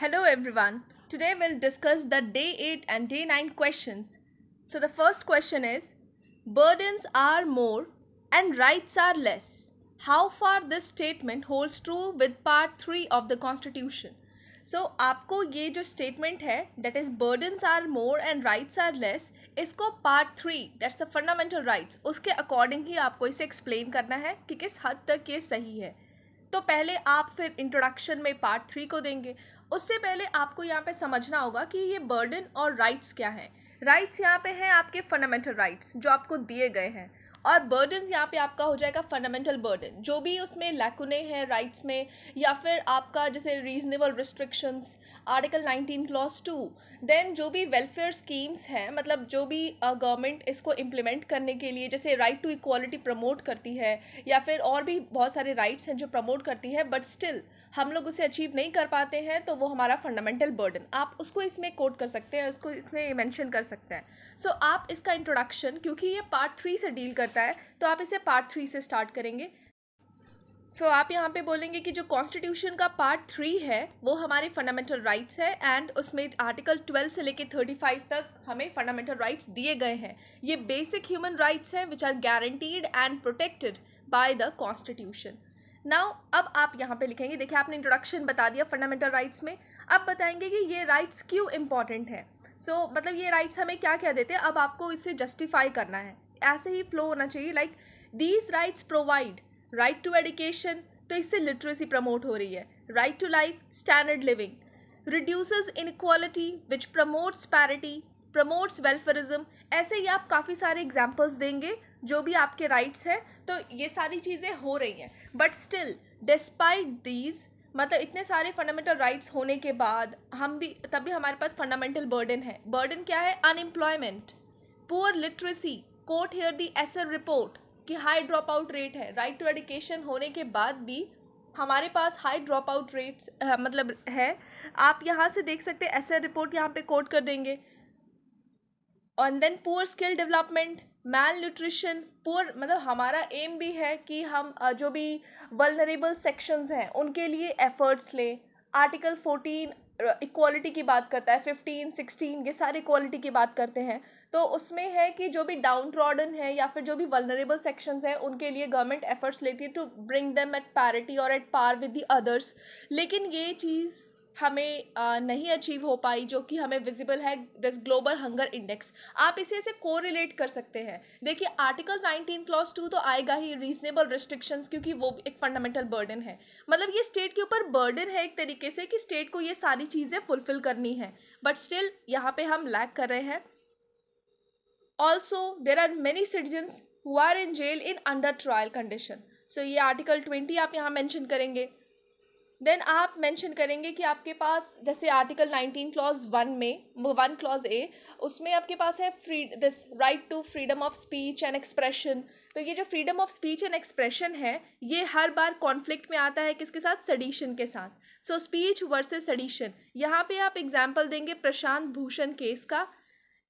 Hello everyone. Today we'll discuss the day 8 and day 9 questions. So the first question is Burdens are more and rights are less. How far this statement holds true with part 3 of the constitution? So so, आपको ये जो statement है that is burdens are more and rights are less इसको part three that's the fundamental rights उसके according ही आपको इसे explain करना है कि किस हद तक ये सही है तो पहले आप फिर इंट्रोडक्शन में पार्ट थ्री को देंगे। उससे पहले आपको यहाँ पे समझना होगा कि ये बर्डन और राइट्स क्या हैं। राइट्स यहाँ पे हैं आपके फंडामेंटल राइट्स जो आपको दिए गए हैं। और बर्डन यहाँ पे आपका हो जाएगा फंडामेंटल बर्डन जो भी उसमें लैकुने हैं राइट्स में, या फिर आपका जैसे reasonable restrictions article 19 clause two then जो भी वेलफेयर स्कीम्स हैं मतलब जो भी गवर्नमेंट uh, इसको इम्प्लीमेंट करने के लिए जैसे राइट टू इक्वालिटी प्रमोट करती है या फिर और भी बहुत सारे राइट्स हैं जो प्रमोट करती है बट स्टिल हम लोग उसे अचीव नहीं कर पाते हैं तो वो हमारा फंडामेंटल बर्डन आप उसको इसमें कोट कर सकते हैं उसको इसमें मेंशन कर सकते हैं. सो so, आप इसका इंट्रोडक्शन क्योंकि ये पार्ट थ्री से डील करता है तो आप इसे पार्ट थ्री से स्टार्ट करेंगे. सो so, आप यहाँ पे बोलेंगे कि जो कॉन्स्टिट्यूशन का पार्ट थ्री है वो हमारे फंडामेंटल राइट्स है एंड उसमें आर्टिकल ट्वेल्व से लेके थर्टी फाइव तक हमें फंडामेंटल राइट्स दिए गए हैं। ये बेसिक ह्यूमन राइट्स हैं which are guaranteed and protected by the constitution now अब आप यहाँ पे लिखेंगे देखिए आपने इंट्रोडक्शन बता दिया फंडामेंटल राइट्स में। अब बताएँगे कि ये राइट्स क्यों इंपॉर्टेंट है? सो so, मतलब ये राइट्स हमें क्या क्या देते हैं? अब आपको इसे जस्टिफाई करना है। ऐसे ही फ्लो होना चाहिए like these rights provide right to education तो इससे लिटरेसी प्रमोट हो रही है. Right to life standard living reduces inequality which promotes parity promotes welfarism ऐसे ही आप काफ़ी सारे एग्जाम्पल्स देंगे, जो भी आपके राइट्स हैं तो ये सारी चीज़ें हो रही हैं. बट स्टिल डिस्पाइट दीज मतलब इतने सारे फंडामेंटल राइट्स होने के बाद, हम भी तभी हमारे पास फंडामेंटल बर्डन है. बर्डन क्या है? Unemployment poor literacy quote here the ASER report कि हाई ड्रॉप आउट रेट है। राइट टू एडुकेशन होने के बाद भी हमारे पास हाई ड्रॉप आउट रेट्स मतलब है। आप यहाँ से देख सकते हैं एसर रिपोर्ट यहाँ पे कोट कर देंगे। और then poor skill development malnutrition poor मतलब हमारा एम भी है कि हम जो भी वलनरेबल सेक्शंस हैं, उनके लिए एफर्ट्स लें। आर्टिकल फोर्टीन इक्वालिटी की बात करता है फिफ्टीन सिक्सटीन ये सारे इक्वालिटी की बात करते हैं। तो उसमें है कि जो भी डाउन ट्रॉडन है या फिर जो भी वलनरेबल सेक्शंस हैं, उनके लिए गवर्नमेंट एफर्ट्स लेती है to bring them at parity और at par with the others लेकिन ये चीज़ हमें नहीं अचीव हो पाई, जो कि हमें विजिबल है दिस ग्लोबल हंगर इंडेक्स आप इसे ऐसे को रिलेट कर सकते हैं। देखिए आर्टिकल 19 क्लॉज टू तो आएगा ही रीजनेबल रिस्ट्रिक्शंस क्योंकि वो एक फंडामेंटल बर्डन है। मतलब ये स्टेट के ऊपर बर्डन है एक तरीके से कि स्टेट को ये सारी चीज़ें फुलफिल करनी है। बट स्टिल यहाँ पे हम लैक कर रहे हैं। Also there are many citizens who are in jail in under trial condition so ये आर्टिकल ट्वेंटी आप यहाँ मैंशन करेंगे। देन आप मेंशन करेंगे कि आपके पास, जैसे आर्टिकल 19 क्लॉज वन में वन क्लॉज ए उसमें आपके पास है free this right to freedom of speech and expression तो ये जो freedom of speech and expression है, ये हर बार कॉन्फ्लिक्ट में आता है किसके साथ? सडिशन के साथ. सो स्पीच वर्सेस सडिशन यहाँ पे आप एग्ज़ाम्पल देंगे प्रशांत भूषण केस का,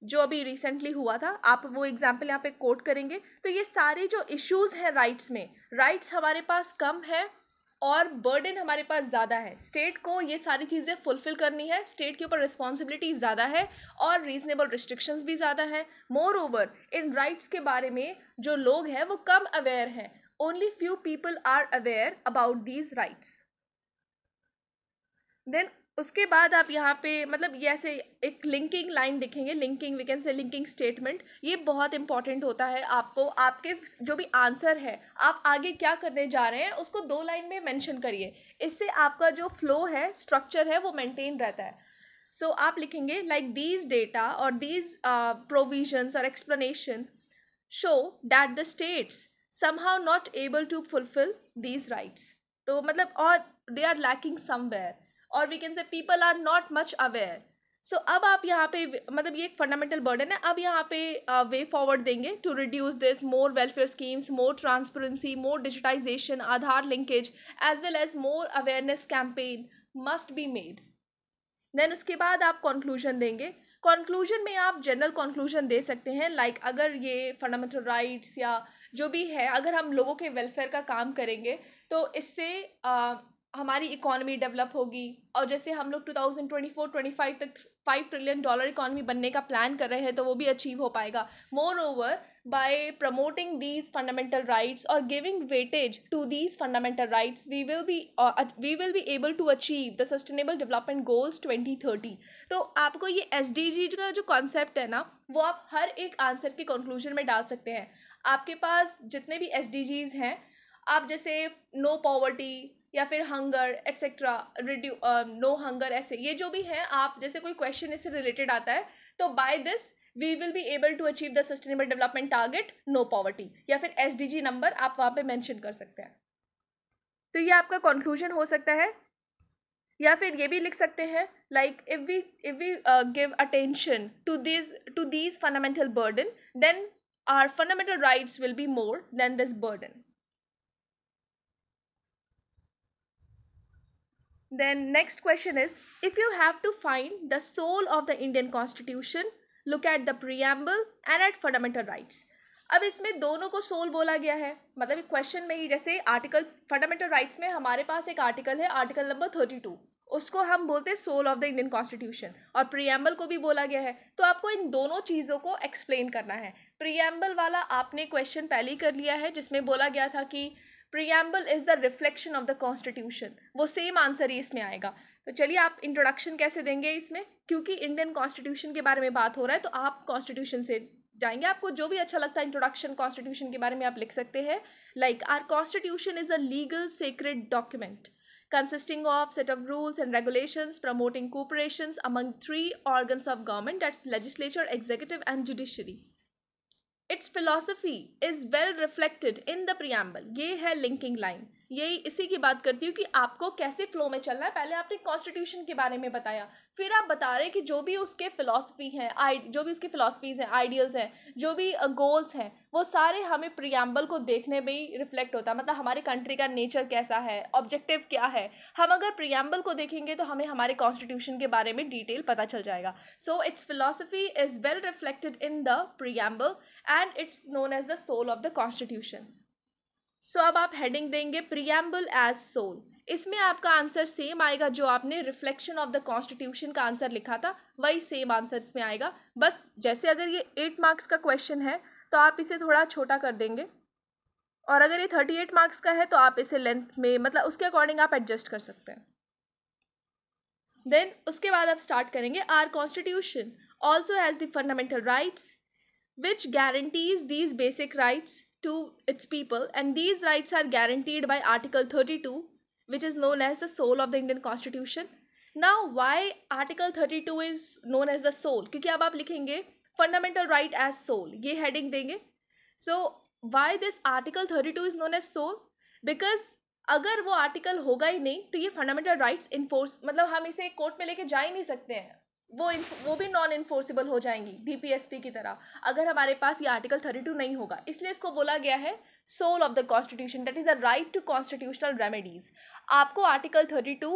जो अभी रिसेंटली हुआ था. आप वो एग्ज़ाम्पल यहाँ पे कोट करेंगे. तो ये सारे जो इश्यूज़ हैं राइट्स में राइट्स हमारे पास कम है और बर्डन हमारे पास ज़्यादा है। स्टेट को ये सारी चीज़ें फुलफिल करनी है। स्टेट के ऊपर रिस्पॉन्सिबिलिटी ज़्यादा है और रीजनेबल रिस्ट्रिक्शंस भी ज़्यादा हैं। मोर ओवर इन राइट्स के बारे में जो लोग हैं, वो कम अवेयर हैं। Only few people are aware about these rights then उसके बाद आप यहाँ पे मतलब ये ऐसे एक लिंकिंग लाइन दिखेंगे linking we can say linking statement ये बहुत इंपॉर्टेंट होता है आपको आपके जो भी आंसर है आप आगे क्या करने जा रहे हैं उसको दो लाइन में मेंशन करिए। इससे आपका जो फ्लो है स्ट्रक्चर है वो मेंटेन रहता है। सो so, आप लिखेंगे लाइक दीज डेटा और दीज प्रोविजंस और explanation show that the states somehow not able to fulfill these rights. तो मतलब और दे आर लैकिंग समवेयर और we can say people are not much aware so अब आप यहाँ पे मतलब ये एक फंडामेंटल बर्डन है। अब यहाँ पे वे फॉरवर्ड देंगे to reduce this more welfare schemes more transparency more digitization Aadhaar linkage as well as more awareness campaign must be made then उसके बाद आप कंक्लूजन देंगे। कंक्लूजन में आप जनरल कंक्लूजन दे सकते हैं लाइक like, अगर ये फंडामेंटल राइट्स या जो भी है अगर हम लोगों के वेलफेयर का काम करेंगे तो इससे uh, हमारी इकोनॉमी डेवलप होगी। और जैसे हम लोग 2024-25 तक 5 ट्रिलियन डॉलर इकोनॉमी बनने का प्लान कर रहे हैं तो वो भी अचीव हो पाएगा। Moreover by promoting these fundamental rights और giving weightage to these fundamental rights we will be we will be able to achieve the sustainable development goals 2030 तो आपको ये एस का जो कॉन्सेप्ट है ना, वो आप हर एक आंसर के कंक्लूजन में डाल सकते हैं। आपके पास जितने भी एस हैं, आप जैसे नो पॉवर्टी या फिर hunger etcetera reduce no hunger ऐसे, ये जो भी है, आप, जैसे कोई क्वेश्चन इससे रिलेटेड आता है तो by this we will be able to achieve the sustainable development target no poverty या फिर एसडीजी नंबर आप वहाँ पे मेंशन कर सकते हैं। तो ये आपका कंक्लूजन हो सकता है, या फिर ये भी लिख सकते हैं like if we if we give attention to this to these fundamental burden then are fundamental rights will be more than this burden then next question is if you have to find the soul of the indian constitution look at the preamble and at fundamental rights. अब इसमें दोनों को soul बोला गया है मतलब question में ही जैसे आर्टिकल फंडामेंटल राइट्स में हमारे पास एक आर्टिकल है आर्टिकल नंबर थर्टी टू उसको हम बोलते हैं soul of the Indian constitution और प्रियम्बल को भी बोला गया है। तो आपको इन दोनों चीज़ों को एक्सप्लेन करना है। प्रियम्बल वाला आपने क्वेश्चन पहले ही कर लिया है, जिसमें बोला गया था कि preamble is the reflection of the constitution वो सेम आंसर ही इसमें आएगा। तो चलिए आप इंट्रोडक्शन कैसे देंगे इसमें? क्योंकि इंडियन कॉन्स्टिट्यूशन के बारे में बात हो रहा है तो आप कॉन्स्टिट्यूशन से जाएँगे। आपको जो भी अच्छा लगता है इंट्रोडक्शन कॉन्स्टिट्यूशन के बारे में आप लिख सकते हैं। Like our constitution is a legal sacred document consisting of set of rules and regulations promoting cooperation among three organs of government that's legislature executive and judiciary. Its philosophy is well reflected in the preamble. ये है linking line यही इसी की बात करती हूँ कि आपको कैसे फ्लो में चलना है। पहले आपने कॉन्स्टिट्यूशन के बारे में बताया। फिर आप बता रहे हैं कि जो भी उसके फिलोसफी हैं जो भी उसकी फिलोसफीज हैं आइडियल्स हैं, जो भी गोल्स हैं, वो सारे हमें प्रियम्बल को देखने में ही रिफ्लेक्ट होता है। मतलब हमारे कंट्री का नेचर कैसा है ऑब्जेक्टिव क्या है। हम अगर प्रियम्बल को देखेंगे तो हमें हमारे कॉन्स्टिट्यूशन के बारे में डिटेल पता चल जाएगा। So its philosophy is well reflected in the preamble and it's known as the soul of the constitution so so, अब आप हेडिंग देंगे प्रियम्बल एज सोल इसमें आपका आंसर सेम आएगा जो आपने रिफ्लेक्शन ऑफ़ द कॉन्स्टिट्यूशन का आंसर लिखा था वही सेम आंसर इसमें आएगा। बस जैसे अगर ये एट मार्क्स का क्वेश्चन है तो आप इसे थोड़ा छोटा कर देंगे। और अगर ये थर्टी एट मार्क्स का है तो आप इसे लेंथ में मतलब उसके अकॉर्डिंग आप एडजस्ट कर सकते हैं। देन उसके बाद आप स्टार्ट करेंगे our constitution also has the fundamental rights which guarantees these basic rights to its people and these rights are guaranteed by article 32 which is known as the soul of the indian constitution now why article 32 is known as the soul क्योंकि अब आप लिखेंगे fundamental right as soul ये heading देंगे so why this article 32 is known as soul because अगर वो article होगा ही नहीं तो ये फंडामेंटल राइट्स इन्फोर्स मतलब हम इसे कोर्ट में लेके जा ही नहीं सकते हैं वो वो भी नॉन इन्फोर्सिबल हो जाएँगी डीपीएसपी की तरह। अगर हमारे पास ये आर्टिकल थर्टी टू नहीं होगा इसलिए इसको बोला गया है soul of the constitution that is the right to constitutional remedies आपको आर्टिकल थर्टी टू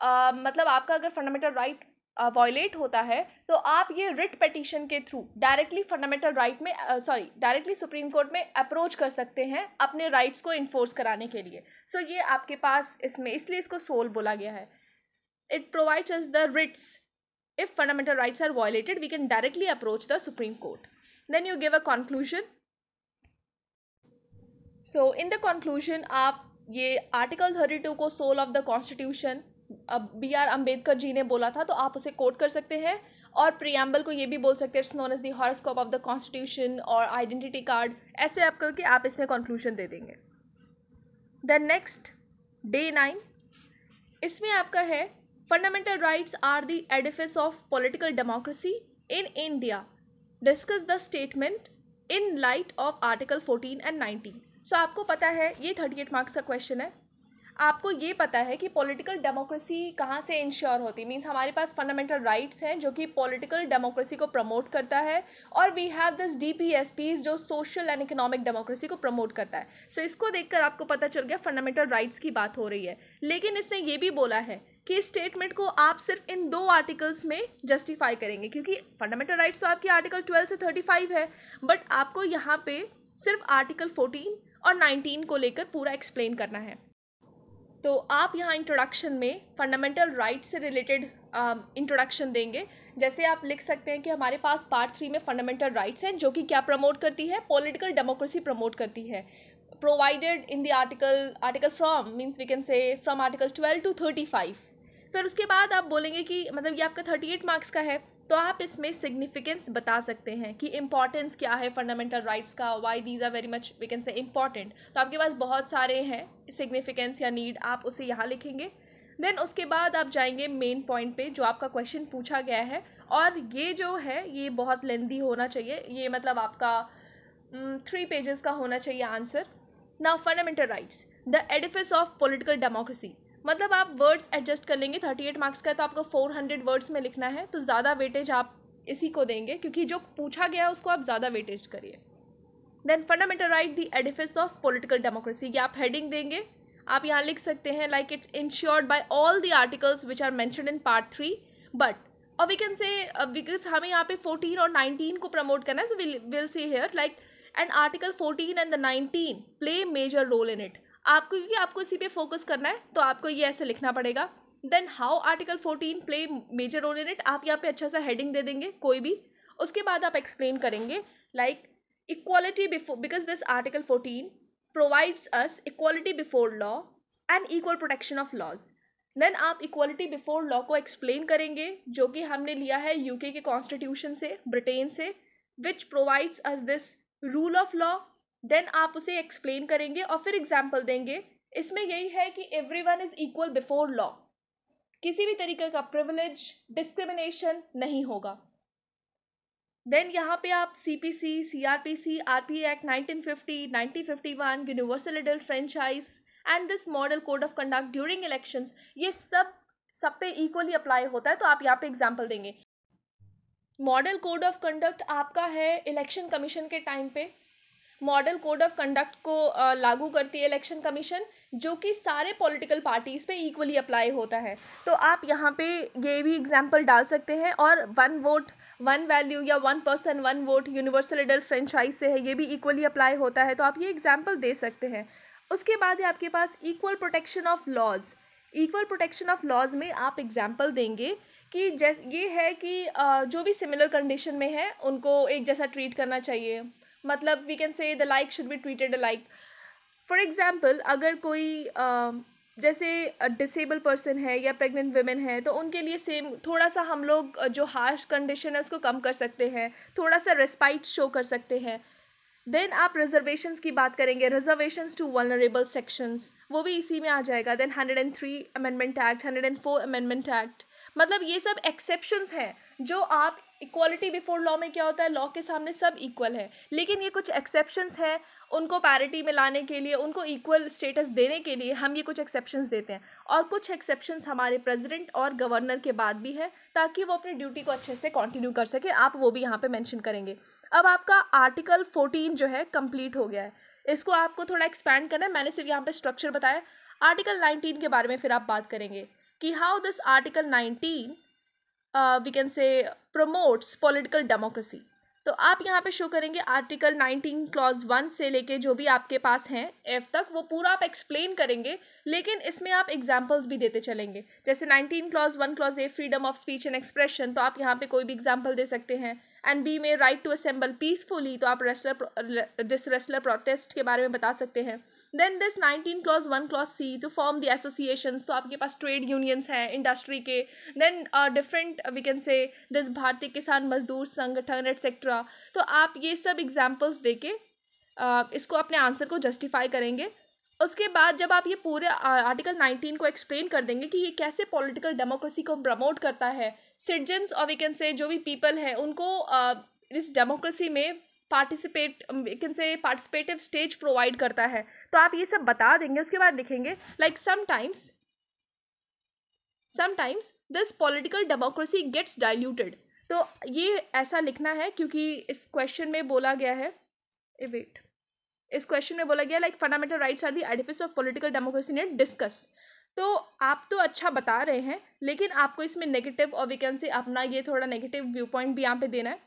मतलब आपका अगर फंडामेंटल राइट वॉयलेट होता है तो आप ये रिट पटिशन के थ्रू डायरेक्टली फंडामेंटल राइट में सॉरी डायरेक्टली सुप्रीम कोर्ट में अप्रोच कर सकते हैं अपने राइट्स को इन्फोर्स कराने के लिए। सो so, ये आपके पास इसमें इसलिए इसको सोल बोला गया है। It provides the writs if fundamental rights are violated, we can directly approach the Supreme Court. Then you give a conclusion. So in the conclusion, आप ये आर्टिकल 32 को soul of the constitution B R Ambedkar ji ने बोला था तो आप उसे coat कर सकते हैं और प्रियम्बल को ये भी बोल सकते हैं it's known as the horoscope of the constitution और आइडेंटिटी कार्ड ऐसे आप करके आप इसमें कंक्लूजन दे देंगे देन नेक्स्ट डे नाइन इसमें आपका है Fundamental rights are the edifice of political democracy in India. Discuss the statement in light of Article 14 and 19. So आपको पता है ये 38 मार्क्स का क्वेश्चन है आपको ये पता है कि पॉलिटिकल डेमोक्रेसी कहाँ से इंश्योर होती मीन्स हमारे पास फंडामेंटल राइट्स हैं जो कि पॉलिटिकल डेमोक्रेसी को प्रमोट करता है और we have this D P S Ps जो सोशल एंड इकोनॉमिक डेमोक्रेसी को प्रमोट करता है सो so, इसको देखकर आपको पता चल गया फंडामेंटल राइट्स की बात हो रही है लेकिन इसने ये भी बोला है कि स्टेटमेंट को आप सिर्फ़ इन दो आर्टिकल्स में जस्टिफाई करेंगे क्योंकि फंडामेंटल राइट्स तो आपकी आर्टिकल ट्वेल्व से थर्टी फाइव है बट आपको यहाँ पे सिर्फ़ आर्टिकल फोर्टीन और नाइनटीन को लेकर पूरा एक्सप्लेन करना है। तो आप यहाँ इंट्रोडक्शन में फंडामेंटल राइट से रिलेटेड इंट्रोडक्शन um, देंगे। जैसे आप लिख सकते हैं कि हमारे पास पार्ट थ्री में फंडामेंटल राइट्स हैं जो कि क्या प्रमोट करती है? पॉलिटिकल डेमोक्रेसी प्रमोट करती है। Provided in the article article from means we can say from article twelve to thirty five फिर उसके बाद आप बोलेंगे कि मतलब ये आपका थर्टी एट मार्क्स का है तो आप इसमें सिग्निफिकेंस बता सकते हैं कि इंपॉर्टेंस क्या है फंडामेंटल राइट्स का why these are very much we can say important तो आपके पास बहुत सारे हैं सिग्निफिकेंस या नीड आप उसे यहाँ लिखेंगे। देन उसके बाद आप जाएँगे मेन पॉइंट पे जो आपका क्वेश्चन पूछा गया है। और ये जो है ये बहुत लेंदी होना चाहिए। ये मतलब आपका थ्री mm, पेजेस का होना चाहिए answer now fundamental rights the edifice of political democracy मतलब आप वर्ड्स एडजस्ट कर लेंगे थर्टी एट मार्क्स का तो आपको फोर हंड्रेड वर्ड्स में लिखना है तो ज़्यादा वेटेज आप इसी को देंगे, क्योंकि जो पूछा गया है उसको आप ज़्यादा वेटेज करिए। Then fundamental right the edifice of political democracy ये आप हेडिंग देंगे। आप यहाँ लिख सकते हैं like it's ensured by all the articles which are mention in part three but और वी कैन से बिकॉज़ हमें यहाँ पे फोर्टीन और नाइनटीन को प्रमोट करना है so will see here like and article fourteen and the nineteen play major role in it आपको, क्योंकि आपको इसी पे फोकस करना है तो आपको ये ऐसे लिखना पड़ेगा। Then how article fourteen play major role in it आप यहाँ पे अच्छा सा हेडिंग दे देंगे, कोई भी। उसके बाद आप एक्सप्लेन करेंगे like equality before because this article fourteen provides us equality before law and equal protection of laws then आप इक्वालिटी बिफोर लॉ को एक्सप्लेन करेंगे, जो कि हमने लिया है यूके के कॉन्स्टिट्यूशन से ब्रिटेन से which provides us this rule of law then आप उसे एक्सप्लेन करेंगे और फिर एग्ज़ाम्पल देंगे। इसमें यही है कि every one is equal before law किसी भी तरीके का प्रिविलेज डिस्क्रिमिनेशन नहीं होगा। देन यहाँ पे आप C P C C R P C R P act nineteen fifty nineteen fifty one universal adult franchise and this model code of conduct during elections ये सब सब पे इक्वली अप्लाई होता है तो आप यहाँ पे एग्ज़ाम्पल देंगे। मॉडल कोड ऑफ़ कंडक्ट आपका है इलेक्शन कमीशन के टाइम पे। मॉडल कोड ऑफ़ कंडक्ट को लागू करती है इलेक्शन कमीशन, जो कि सारे पॉलिटिकल पार्टीज़ पे इक्वली अप्लाई होता है। तो आप यहाँ पे ये भी एग्जांपल डाल सकते हैं और वन वोट वन वैल्यू या one person one vote universal adult franchise से है, ये भी इक्वली अप्लाई होता है। तो आप ये एग्ज़ाम्पल दे सकते हैं। उसके बाद है आपके पास equal protection of laws equal protection of laws में आप एग्ज़ाम्पल देंगे कि जैस, ये है कि जो भी सिमिलर कंडीशन में है, उनको एक जैसा ट्रीट करना चाहिए। मतलब we can say the like should be treated like for example अगर कोई uh, जैसे डिसेबल पर्सन है या प्रेग्नेंट वेमेन है तो उनके लिए सेम थोड़ा सा हम लोग जो हार्श कंडीशन है उसको कम कर सकते हैं थोड़ा सा रेस्पाइट शो कर सकते हैं। देन आप रिजर्वेशंस की बात करेंगे रिजर्वेशंस टू वनरेबल सेक्शंस वो भी इसी में आ जाएगा। Then hundred and three amendment act hundred and four amendment act मतलब ये सब एक्सेप्शंस हैं, जो आप इक्वालिटी बिफोर लॉ में क्या होता है लॉ के सामने सब इक्वल है। लेकिन ये कुछ एक्सेप्शंस हैं उनको पैरिटी में लाने के लिए, उनको इक्वल स्टेटस देने के लिए हम ये कुछ एक्सेप्शंस देते हैं। और कुछ एक्सेप्शंस हमारे प्रेसिडेंट और गवर्नर के बाद भी है, ताकि वो अपनी ड्यूटी को अच्छे से कंटिन्यू कर सके। आप वो भी यहाँ पे मेंशन करेंगे। अब आपका आर्टिकल फोर्टीन जो है कंप्लीट हो गया है। इसको आपको थोड़ा एक्सपैंड करना है। मैंने सिर्फ़ यहाँ पे स्ट्रक्चर बताया। आर्टिकल नाइनटीन के बारे में फिर आप बात करेंगे। कि how this article 19 we can say promotes political democracy तो आप यहाँ पे शो करेंगे आर्टिकल 19 क्लॉज वन से लेके जो भी आपके पास हैं एफ़ तक, वो पूरा आप एक्सप्लेन करेंगे, लेकिन इसमें आप एग्जाम्पल्स भी देते चलेंगे। जैसे 19 clause one clause A freedom of speech and expression तो आप यहाँ पे कोई भी एग्ज़ाम्पल दे सकते हैं। एंड बी में राइट टू असेंबल पीसफुली तो आप रेस्लर दिस रेस्लर प्रोटेस्ट के बारे में बता सकते हैं। Then this nineteen clause one clause C to form the association तो आपके पास ट्रेड यूनियंस हैं इंडस्ट्री के। Then different we can say this Bharatiya Kisan Mazdoor संगठन एटसेट्रा तो आप ये सब एग्जाम्पल्स दे के uh, इसको अपने आंसर को जस्टिफाई करेंगे। उसके बाद जब आप ये पूरे आर्टिकल 19 को एक्सप्लेन कर देंगे कि ये कैसे पॉलिटिकल डेमोक्रेसी को प्रमोट करता है सिटीजन्स और वी कैन से जो भी पीपल हैं, उनको इस डेमोक्रेसी में participate can say participative stage provide करता है। तो आप ये सब बता देंगे, उसके बाद लिखेंगे like sometimes sometimes this political democracy gets diluted तो ये ऐसा लिखना है क्योंकि इस क्वेश्चन में बोला गया है। ए वेट इस क्वेश्चन में बोला गया like fundamental rights are the edifice of political democracy ने डिस्कस तो आप तो अच्छा बता रहे हैं, लेकिन आपको इसमें नेगेटिव और वी कैन से अपना ये थोड़ा नेगेटिव व्यू पॉइंट भी यहाँ पे देना है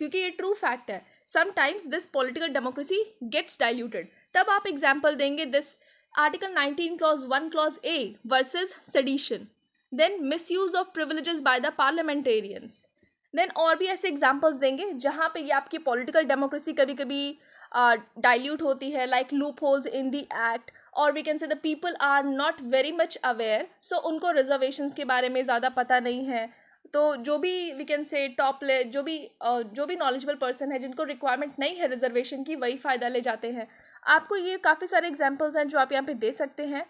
क्योंकि ये ट्रू फैक्ट है sometimes this political democracy gets diluted तब आप एग्ज़ाम्पल देंगे this Article 19 clause 1 clause A versus sedition. Then misuse of privileges by the parliamentarians. Then और भी ऐसे एग्जाम्पल्स देंगे, जहाँ पे ये आपकी पॉलिटिकल डेमोक्रेसी कभी कभी डाइल्यूट uh, होती है like loopholes in the act और we can say the people are not very much aware so उनको रिजर्वेशन के बारे में ज़्यादा पता नहीं है। तो जो भी वी कैन से टॉप ले जो भी uh, जो भी नॉलेजेबल पर्सन है जिनको रिक्वायरमेंट नहीं है रिजर्वेशन की वही फ़ायदा ले जाते हैं। आपको ये काफ़ी सारे एग्जाम्पल्स हैं जो आप यहाँ पे दे सकते हैं।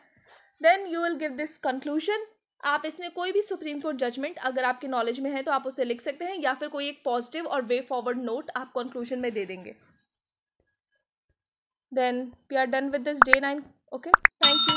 Then you will give this conclusion आप इसमें कोई भी सुप्रीम कोर्ट जजमेंट अगर आपके नॉलेज में है तो आप उसे लिख सकते हैं या फिर कोई एक पॉजिटिव और वे फॉरवर्ड नोट आप कंक्लूजन में दे देंगे। then we are done with this day 9 okay? Thank you.